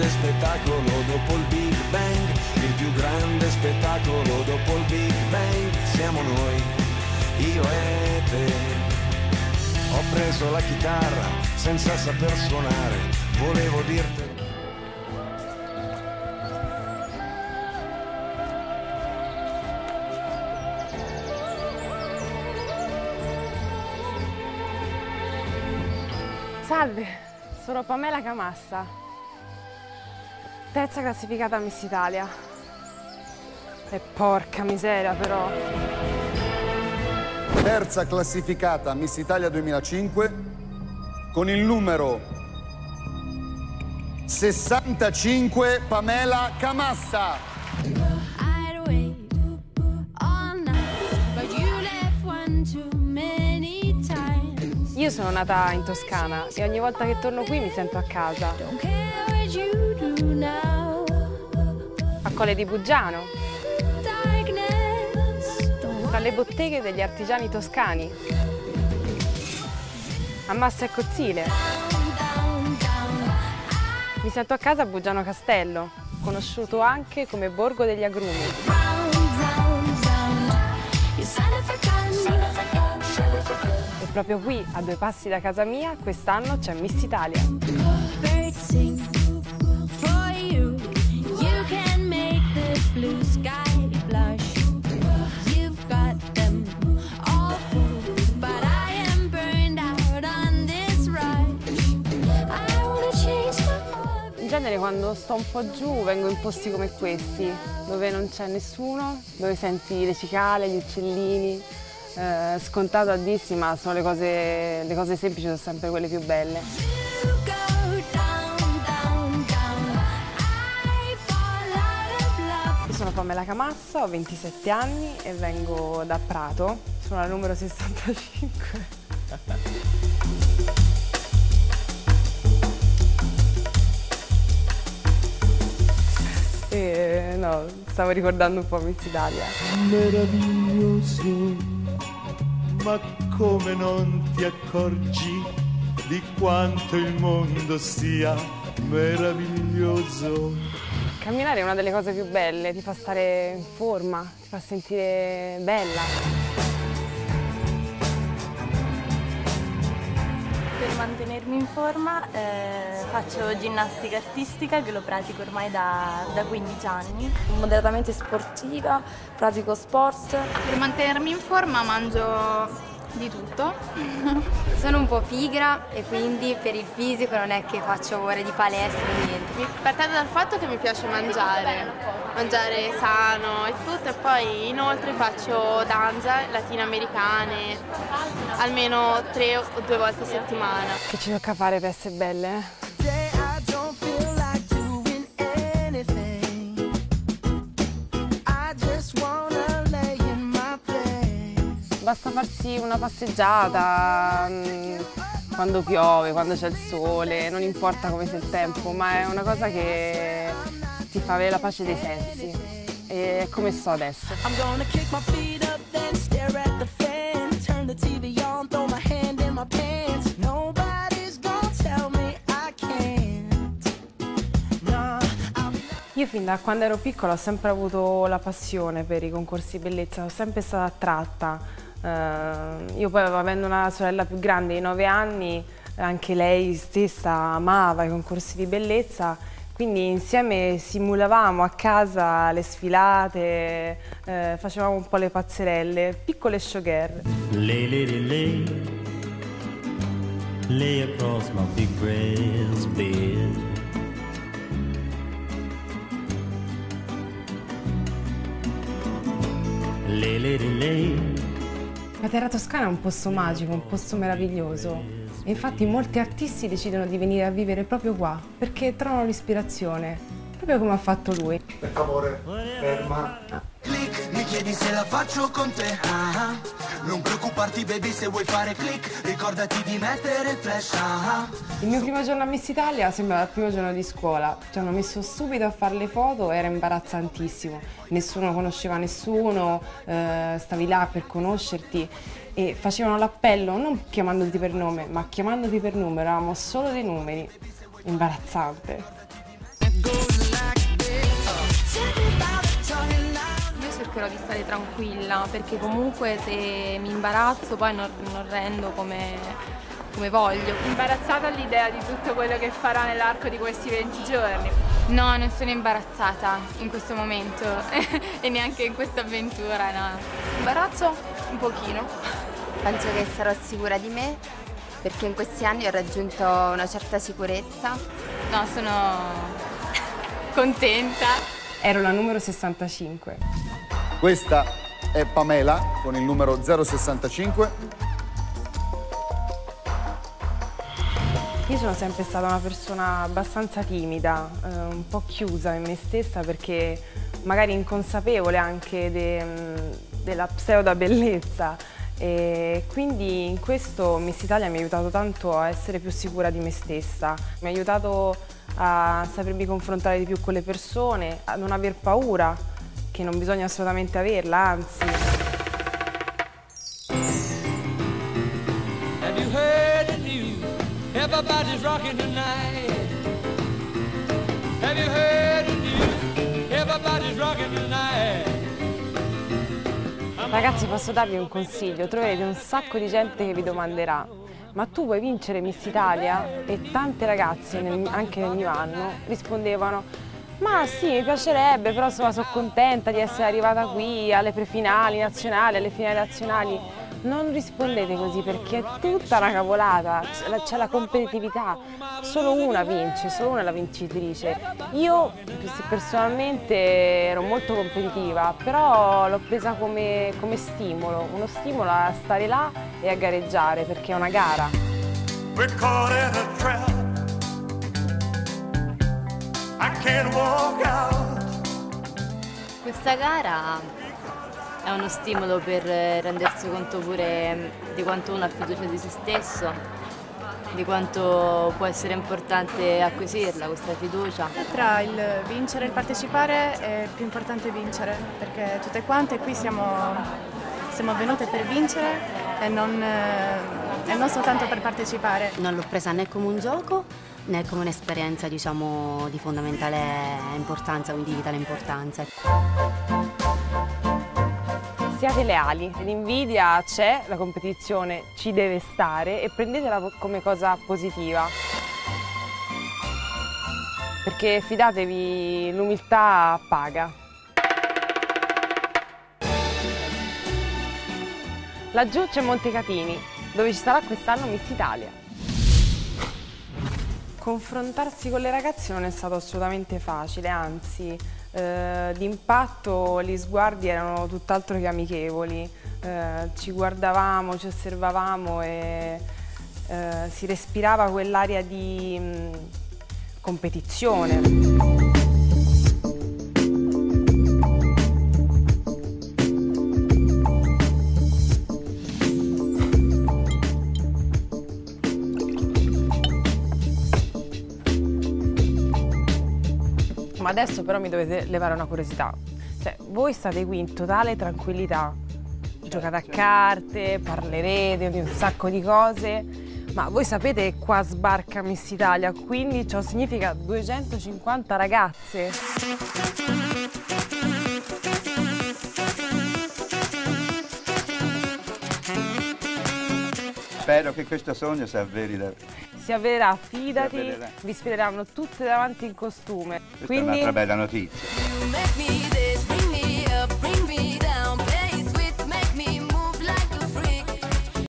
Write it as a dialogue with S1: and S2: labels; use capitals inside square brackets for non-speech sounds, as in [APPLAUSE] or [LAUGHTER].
S1: grande spettacolo dopo il Big Bang, il più grande spettacolo dopo il Big Bang, siamo noi, io e te. Ho preso la chitarra senza saper suonare, volevo dirti
S2: Salve, sono Pamela Camassa, terza classificata a Miss Italia. E porca miseria però.
S3: Terza classificata Miss Italia 2005 con il numero 65 Pamela Camassa.
S2: Io sono nata in Toscana e ogni volta che torno qui mi sento a casa, Colle di Buggiano, tra le botteghe degli artigiani toscani, a Massa e Cozzile. Mi sento a casa a Buggiano Castello, conosciuto anche come Borgo degli Agrumi. E proprio qui, a due passi da casa mia, quest'anno c'è Miss Italia. Genere quando sto un po' giù vengo in posti come questi, dove non c'è nessuno, dove senti le cicale, gli uccellini. Eh, scontato a dirsi, ma sono le cose, le cose semplici, sono sempre quelle più belle. Sono Pamela Camassa, ho 27 anni e vengo da Prato, sono la numero 65. E no, stavo ricordando un po' Miss Italia.
S4: meraviglioso, ma come non ti accorgi di quanto il mondo sia meraviglioso?
S2: Camminare è una delle cose più belle, ti fa stare in forma, ti fa sentire bella.
S5: Per mantenermi in forma eh, faccio ginnastica artistica che lo pratico ormai da, da 15 anni.
S6: moderatamente sportiva, pratico sport.
S7: Per mantenermi in forma mangio di tutto. [LAUGHS]
S6: Sono un po' pigra e quindi per il fisico non è che faccio ore di palestra o niente.
S7: Partendo dal fatto che mi piace mangiare, mangiare sano e tutto, e poi inoltre faccio danza latinoamericane almeno tre o due volte a settimana.
S2: Che ci tocca fare per essere belle? Basta farsi una passeggiata mm, quando piove, quando c'è il sole, non importa come sia il tempo, ma è una cosa che ti fa avere la pace dei sensi. E è come sto adesso. Io fin da quando ero piccola ho sempre avuto la passione per i concorsi di bellezza, sono sempre stata attratta. Eh, io poi avendo una sorella più grande di 9 anni, anche lei stessa amava i concorsi di bellezza, quindi insieme simulavamo a casa le sfilate, eh, facevamo un po' le pazzerelle, piccole showgirl.
S8: Lay, lady, lay, lay across my big brass bed. Lay, lady, lay,
S2: La terra toscana è un posto magico, un posto meraviglioso. E infatti molti artisti decidono di venire a vivere proprio qua, perché trovano l'ispirazione, proprio come ha fatto lui.
S3: Per favore, ferma.
S1: Chiedi se la faccio con te. ah. Non preoccuparti baby se vuoi fare click, ricordati di mettere flash. ah.
S2: Il mio primo giorno a Miss Italia sembrava il primo giorno di scuola. Ci hanno messo subito a fare le foto, era imbarazzantissimo. Nessuno conosceva nessuno, eh, stavi là per conoscerti. e facevano l'appello non chiamandoti per nome, ma chiamandoti per numero, eravamo solo dei numeri. Imbarazzante.
S6: Cercherò di stare tranquilla perché comunque se mi imbarazzo poi non, non rendo come, come voglio.
S9: Imbarazzata all'idea di tutto quello che farà nell'arco di questi 20 giorni.
S6: No, non sono imbarazzata in questo momento [LAUGHS] e neanche in questa avventura, no. Imbarazzo un pochino.
S10: Penso che sarò sicura di me perché in questi anni ho raggiunto una certa sicurezza.
S6: No, sono contenta.
S2: Ero la numero 65.
S3: Questa è Pamela con il numero 065.
S2: Io sono sempre stata una persona abbastanza timida, eh, un po' chiusa in me stessa perché magari inconsapevole anche de- mm, della pseudo bellezza e quindi in questo Miss Italia mi ha aiutato tanto a essere più sicura di me stessa, mi ha aiutato a sapermi confrontare di più con le persone, a non aver paura, che non bisogna assolutamente averla, anzi.
S1: Have you heard the news? Everybody's rocking tonight. Have you heard the news? Everybody's rocking tonight.
S2: Ragazzi posso darvi un consiglio, troverete un sacco di gente che vi domanderà ma tu vuoi vincere Miss Italia? E tante ragazze, nel- anche nel mio anno, rispondevano ma sì, mi piacerebbe, però insomma sono contenta di essere arrivata qui alle prefinali nazionali, alle finali nazionali. Non rispondete così perché è tutta una cavolata, c'è la- competitività, solo una vince, solo una è la vincitrice. Io personalmente ero molto competitiva, però l'ho presa come, come stimolo, uno stimolo a stare là e a gareggiare perché è una gara.
S4: We're caught in a trap.
S11: Questa gara è uno stimolo per eh, rendersi conto pure mm, di quanto uno ha fiducia di se stesso, di quanto può essere importante acquisirla questa fiducia.
S12: Tra il vincere e il partecipare è più importante vincere, perché tutte quante qui siamo, siamo venute per vincere e non, eh, e non soltanto per partecipare.
S13: Non l'ho presa né come un gioco né come un'esperienza diciamo di fondamentale importanza, quindi di vitale importanza.
S2: Siate leali, l'invidia c'è, la competizione ci deve stare e prendetela come cosa positiva. Perché fidatevi, l'umiltà paga. Laggiù c'è Montecatini, dove ci sarà quest'anno Miss Italia. Confrontarsi con le ragazze non è stato assolutamente facile, anzi, eh, d'impatto gli sguardi erano tutt'altro che amichevoli. Eh, ci guardavamo, ci osservavamo e eh, si respirava quell'aria di mh, competizione. Adesso però mi dovete levare una curiosità. Cioè, voi state qui in totale tranquillità. Giocate a carte, parlerete di un sacco di cose, ma voi sapete che qua sbarca Miss Italia, quindi ciò significa 250 ragazze.
S14: Spero che questo sogno si avveri da...
S2: Si avvererà, fidati, vi sfideranno tutte davanti in costume.
S14: Questa è
S2: Quindi
S14: un'altra bella notizia.